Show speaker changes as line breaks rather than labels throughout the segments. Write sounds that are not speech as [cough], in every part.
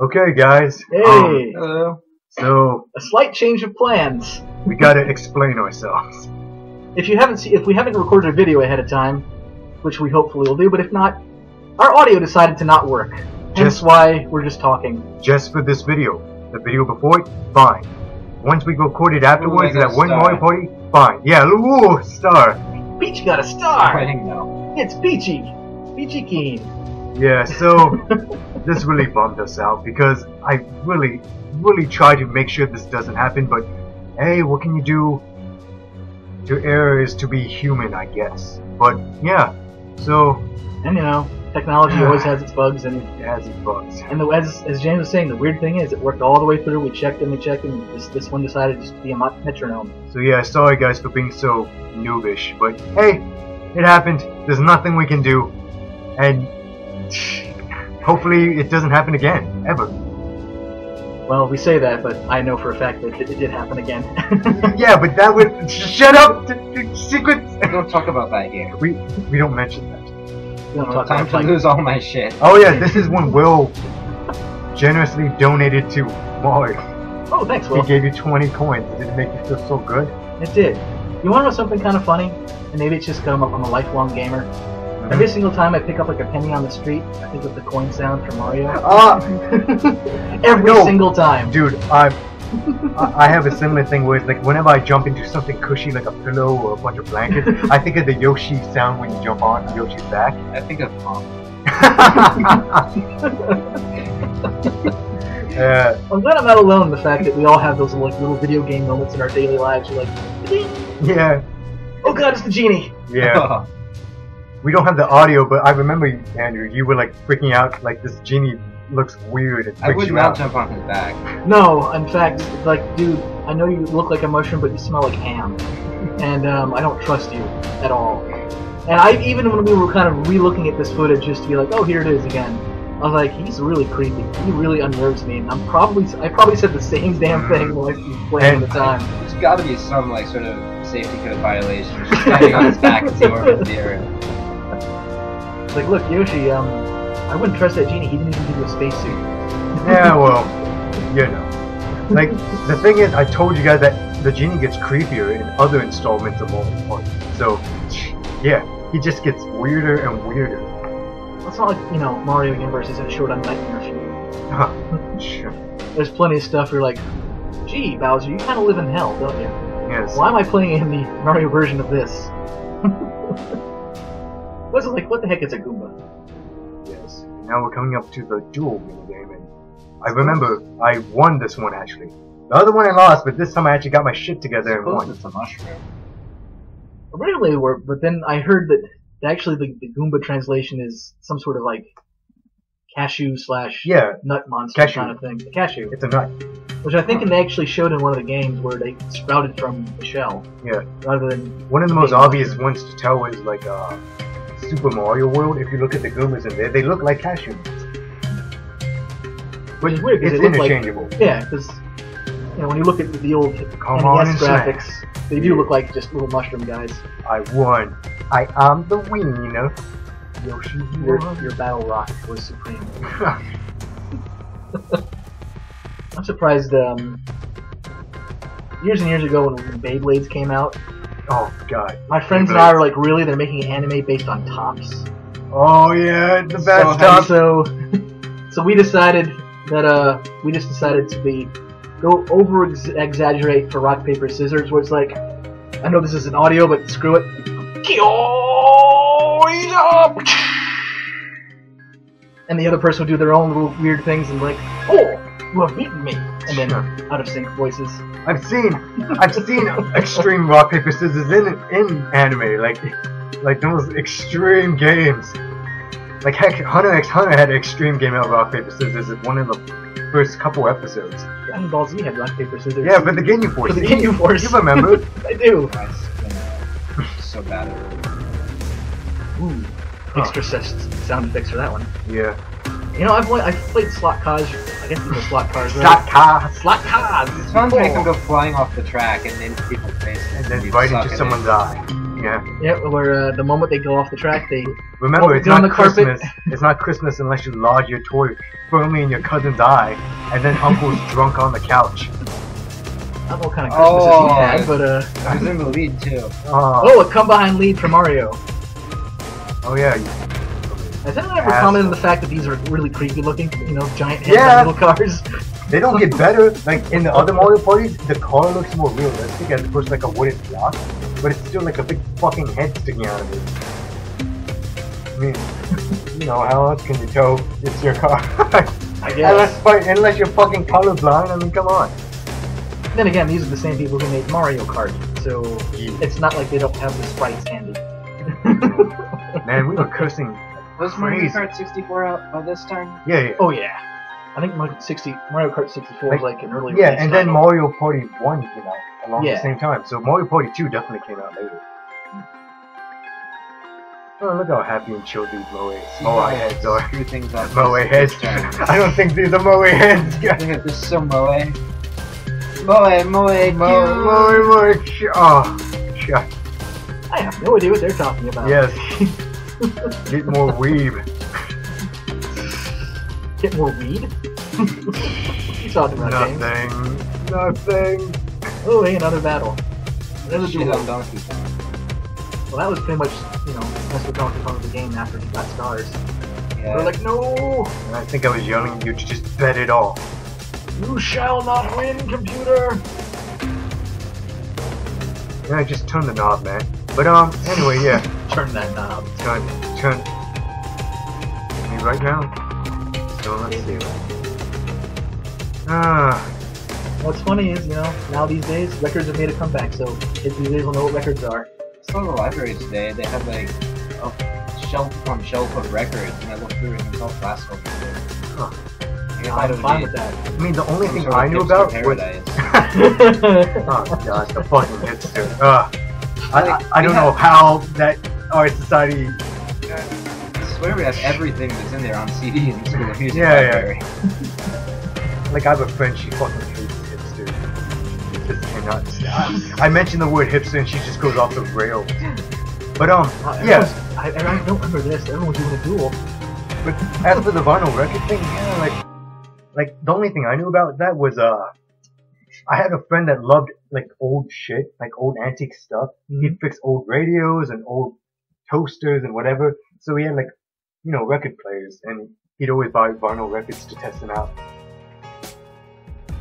Okay, guys.
Hey,
Um,
Hello.
so
a slight change of plans.
we gotta explain ourselves.
If you haven't seen, if we haven't recorded a video ahead of time, which we hopefully will do, but if not, our audio decided to not work. Hence
Just-
why we're just talking.
Just for this video. The video before it, fine. Once we record it afterwards,
Ooh, I got
that
a
one
star.
Mario Party, fine. Yeah, ooh, star.
Peachy got a
I
star.
didn't know.
It's Peachy. Peachy Keen.
Yeah, so [laughs] this really bummed us out because I really, really tried to make sure this doesn't happen, but hey, what can you do? To err is to be human, I guess. But yeah, so
And you know, technology always [sighs] has its bugs, and
it has its bugs.
and the, as as James was saying, the weird thing is, it worked all the way through. We checked and we checked, and this this one decided just to be a met- metronome.
So yeah, sorry guys for being so noobish, but hey, it happened. There's nothing we can do, and hopefully it doesn't happen again, ever.
Well, we say that, but I know for a fact that it, it did happen again. [laughs]
yeah, but that would shut up. t- t- Secrets.
Don't talk about that here.
We we don't mention that.
we don't talk
Time
about
to
like,
lose all my shit.
Oh yeah, this is when Will generously donated to Mario.
Oh, thanks, Will.
He gave you 20 coins. Did it make you feel so good?
It did. You want to know something kind of funny? And maybe it's just because I'm, a- I'm a lifelong gamer. Every single time I pick up like a penny on the street, I think of the coin sound from Mario.
Ah, [laughs]
Every
No.
single time.
dude, I I I have a similar thing where it's like whenever I jump into something cushy like a pillow or a bunch of blankets, I think of the Yoshi sound when you jump on Yoshi's back.
I think of Pong. [laughs]
Yeah,
I'm glad I'm not alone in the fact that we all have those like little video game moments in our daily lives. You're like, "Ding."
yeah,
oh god, it's the genie.
yeah. [laughs] We don't have the audio, but I remember Andrew, you were like freaking out, like this genie looks weird. It
I would not
out.
jump on his back.
No, in fact, like, dude, I know you look like a mushroom, but you smell like ham, and um, I don't trust you at all. And I even when we were kind of re-looking at this footage just to be like, oh, here it is again. I was like, he's really creepy. He really unnerves me, and I'm probably I probably said the same damn thing while I was playing at the time.
There's got to be some like sort of safety code violation. Just standing on his back and see where the area.
It's like, look, Yoshi, um, I wouldn't trust that genie. He didn't even give you a spacesuit.
Yeah, well, you know. Like, the thing is, I told you guys that the genie gets creepier in other installments of Mario Party. So, yeah, he just gets weirder and weirder.
It's not like you know Mario Universe isn't short on nightmare fuel.
Huh. Sure.
There's plenty of stuff where you're like, gee, Bowser, you kind of live in hell, don't you?
Yes.
Why am I playing in the Mario version of this? What's it like? What the heck is a Goomba?
Yes. Now we're coming up to the duel minigame, and I remember I won this one actually. The other one I lost, but this time I actually got my shit together and won.
it's a mushroom.
Originally, were, but then I heard that actually the, the Goomba translation is some sort of like cashew slash
Yeah,
nut monster
Cashew.
kind of thing. Cashew,
it's a nut.
which I think they actually showed in one of the games where they sprouted from the shell.
Yeah.
Rather than
One of the most obvious ones to tell is like uh, Super Mario World. If you look at the Goombas in there, they look like cashew nuts.
which is weird because
It's
look like
interchangeable.
yeah, because you know when you look at the old
Come
NES graphics, they do look like just little mushroom guys.
I won. I am the winner. Yoshi
Your, your battle rock was supreme. [laughs] I'm surprised. Um, years and years ago, when Beyblades came out,
oh god.
my friends and I were like, "Really? They're making an anime based on tops?"
Oh yeah, the
So
best stuff.
So, [laughs] so we decided that uh, we just decided to be go over exaggerate for rock paper scissors, where it's like, I know this is an audio, but screw it. And the other person would do their own little weird things and like, oh, you have beaten me, and then out of sync voices.
I've seen, I've seen extreme rock paper scissors in in anime, like like those extreme games. Like heck, Hunter x Hunter had an extreme game of rock paper scissors in one of the first couple episodes.
Dragon Ball Z had rock paper scissors.
Yeah, but the Ginyu Force.
For the Ginyu Force.
You remember? [laughs]
I do.
I spin so bad at it.
Ooh, extra s- sound effects for that one.
yeah.
You know, I've I've played slot cars. I guess these are slot cars. Right?
Slot car.
slot cars.
It's fun to make them go flying off the track and into people's faces.
And then
You
right
suck
into someone's eye. Yeah.
Yeah, where uh, the moment they go off the track, they
Remember,
Oh,
it's not
the.
Christmas. It's not Christmas unless you lodge your toy firmly in your cousin's eye, and then Uncle's [laughs] drunk on the couch.
I don't know what kind of Christmases
Oh.
he had, but uh,
I was in the lead too.
Oh,
oh, a come behind lead for Mario.
oh yeah.
Has anyone ever commented on the fact that these are really creepy looking? You know, giant heads
Yeah.
little cars.
They don't get better. Like in the other Mario parties, the car looks more realistic as opposed to like a wooden block, but it's still like a big fucking head sticking out of it. I mean, [laughs] you know, how else can you tell it's your car? [laughs]
I [laughs] guess.
unless, unless you're fucking colorblind. I mean, come on.
Then again, these are the same people who made Mario Kart, so it's not like they don't have the sprites handy.
Man, we were cursing.
Was Mario
Crazy.
Kart 64 out by this time?
Yeah, yeah.
oh yeah, I think Mario 60 Mario Kart 64 was like an early.
Yeah, and then
title.
Mario Party 1 came out along
Yeah.
the same time. So Mario Party 2 definitely came out later. Oh, look how happy and chill these Moe, Moe heads are.
Screw things up.
Moe
this-
heads.
this. [laughs]
I don't think these are Moe heads. [laughs]
Look at this, so Moe. Moe, Moe,
Moe, Moe, Moe. sh- Oh, shut.
I have no idea what they're talking about.
Yes. [laughs] Get more weed.
Get more weed. [laughs] you talking about James?
Nothing. Nothing.
Oh, hey, another battle. Another
Shit
duel.
on Donkey Kong.
Well, that was pretty much, you know, that's what Donkey Kong was the game after he got stars.
Yeah.
They're like, no,
And I think I was yelling at you to just bet it all.
you shall not win, computer.
Yeah, just turn the knob, man. But um, anyway, yeah.
Turn that knob.
Turn, turn. Me right now. So let's see. Ah,
What's funny is, you know, now these days, records have made a comeback, so kids these days will know what records are.
I saw the library today. They had like a shelf upon shelf of records, and I looked through it and it's all classical music.
Huh.
I guess
I'm
that
fine with that.
I mean, the only
some
thing
sort of
I knew
hipster
about was.
paradise. [laughs]
oh gosh, the fucking hipster. Ugh. I,
Like,
I, I don't
we
know how that art society.
I swear we have everything that's in there on CD in the School of Music
Yeah, yeah. [laughs] Like, I have a friend, she fucking hates hipsters. She just cannot stand. I mentioned the word hipster and she just goes off the rails. But, um,
Uh,
yeah.
I, and I don't remember this. Everyone's doing a duel.
But as for the vinyl record thing, yeah, like, like the only thing I knew about that was uh, I had a friend that loved like old shit, like old antique stuff. He'd fix old radios and old toasters and whatever. So he had like, you know, record players, and he'd always buy vinyl records to test them out.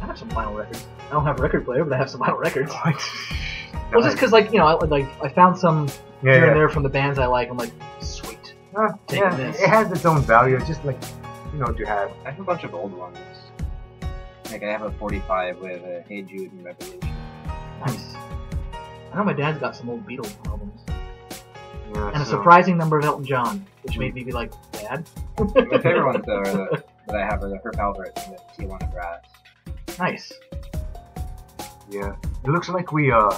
I have some vinyl records. I don't have a record player, but I have some vinyl records. [laughs]
What?
Well, just because, like, you know, I, like I found some
yeah,
here
yeah.
and there from the bands I like. I'm like, sweet.
Uh, yeah,
this.
it has its own value. It's just like, you know, to have.
I have a bunch of old ones. Like I have a 45 with a Hey Jude and Revolution.
Nice. I know my dad's got some old Beatles albums
Yeah,
and a surprising number of Elton John, which made me be like, Dad.
My [laughs] favorite ones though are the that I have are the Herb Alpert and the Tijuana Brass.
Nice.
Yeah, it looks like we uh.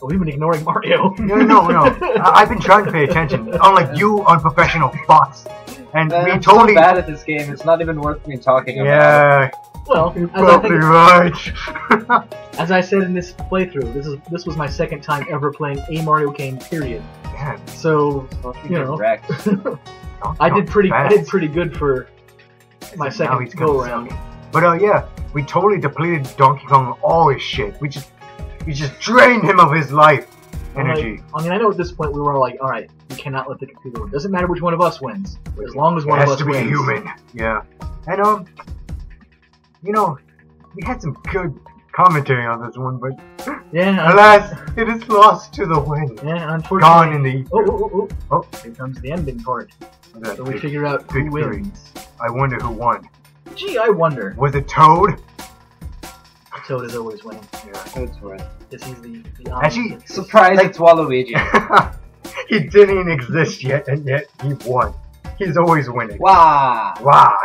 But we've been ignoring Mario. [laughs]
No, no, no. [laughs] I- I've been trying to pay attention, unlike you unprofessional fucks. And
Man,
we
I'm
totally.
so bad at this game. It's not even worth me talking about.
yeah,
well,
you're
as I,
probably
think,
right. [laughs]
as I said in this playthrough, this is this was my second time ever playing a Mario game. Period.
Man,
So
Supposed
You know.
wrecked. [laughs]
I did pretty. I did pretty good for my
Now
second
he's gonna
go around.
But uh, yeah, we totally depleted Donkey Kong of all his shit. We just, we just drained him of his life energy.
I mean, I know at this point we were all like, all right, we cannot let the computer win. Doesn't matter which one of us wins, as long as
It
one of
has
us
to be
wins.
human. Yeah, and um, you know, we had some good commentary on this one, but
Yeah.
alas, it is lost to the wind.
Yeah. Unfortunately.
Gone in the.
Oh, oh, oh, oh.
Oh.
Here comes the ending part.
Look at
So we
big
figure out who
victory.
wins.
I wonder who won.
Gee, I wonder.
Was it Toad?
Toad is always winning.
Yeah.
That's worth.
Because he's the, the
Actually,
omniscient.
Surprise!
Like-
it's Waluigi. [laughs]
he didn't even exist yet, and yet he won. He's always winning.
wow.
Wow.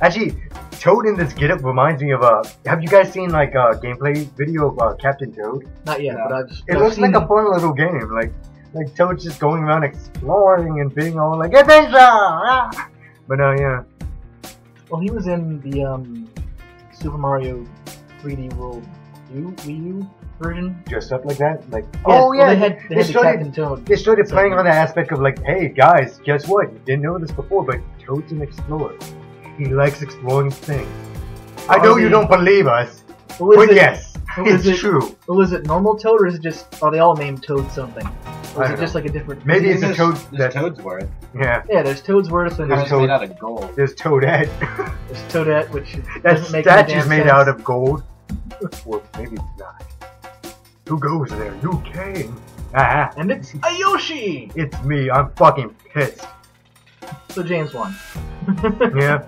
Actually, Toad in this getup reminds me of uh. Have you guys seen like a gameplay video of uh, Captain Toad?
Not yet,
No.
but I've.
It
I've
looks like a fun little game. Like like Toad's just going around exploring and being all like adventure. ah." But uh, yeah,
Well, he was in the um, Super Mario 3D World U, Wii U. version.
dressed up like that. Like,
Yeah,
oh
well,
yeah,
they had they
they
had the
started
Toad.
they started
So-
playing on the aspect of like, hey guys, guess what? You didn't know this before, but Toad's an explorer. He likes exploring things. I
Are
know you don't believe us,
Well,
but
it-
yes,
well, is
it's
it-
true.
Well, is it normal Toad or is it just are they all named Toad something? Or is
don't
it just like a different?
Maybe it's a Toad
There's
that-
Toadsworth.
Yeah,
Yeah, there's Toadsworth and
There's
there's,
It's made
Toad-
out of gold.
there's Toadette.
there's Toadette, which
that
doesn't make
statue's
damn
made
sense.
out of gold. well, maybe it's not. Who goes there? You came. Ah,
And it's a Yoshi.
it's me. I'm fucking pissed.
So James won. [laughs]
Yeah.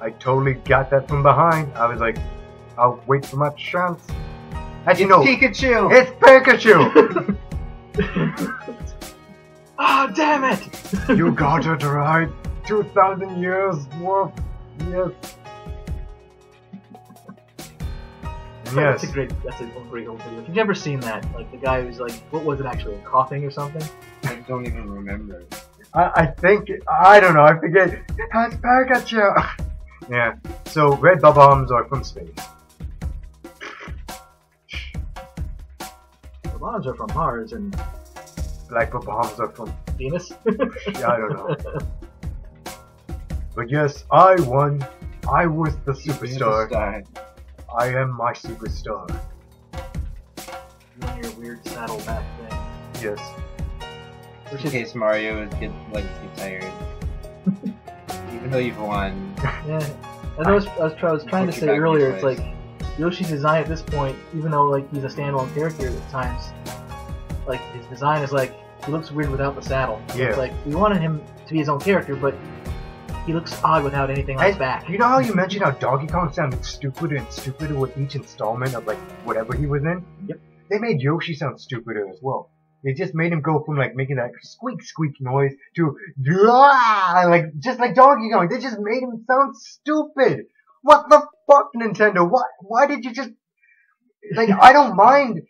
I totally got that from behind. I was like, I'll wait for my chance. As you know,
Pikachu!
it's Pikachu! [laughs]
Ah, damn it!
you got it right. 2,000 years worth. Yes. And
That's a great. That's a great old video. If you've never seen that, like the guy who's like, what was it actually, coughing or something?
I don't even remember.
I, I think, I don't know, I forget. It's Pikachu! [laughs] yeah, so red bombs are from space.
The bombs are from Mars and
Black bombs are from
Venus. [laughs]
Yeah, I don't know. But yes, I won. I was the superstar.
Superstar.
I am my superstar.
You and your weird saddleback thing.
Yes.
Which
In case Mario is get like get tired. [laughs] Even though you've won.
Yeah, as I was, I was, I was trying to say earlier, it's like Yoshi's design at this point, even though like he's a standalone character at times, like his design is like he looks weird without the saddle.
Yeah.
It's like we wanted him to be his own character, but he looks odd without anything on his back.
You know how you [laughs] mentioned how Donkey Kong sounded stupider and stupider with each installment of like whatever he was in?
Yep.
They made Yoshi sound stupider as well. They just made him go from like making that squeak squeak noise to "Gah!" like just like Donkey Kong. They just made him sound stupid. What the fuck, Nintendo? Why why did you just like I don't mind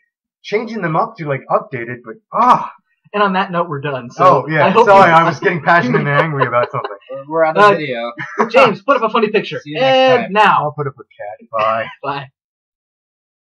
changing them up to like updated, but ah
And on that note, we're done. So
oh yeah,
I
sorry,
you-
I was getting [laughs] passionate and angry about something. [laughs]
We're on the
Uh,
video.
James, put up a funny picture. [laughs]
See you next
and
time.
now,
I'll put up a cat. Bye.
bye.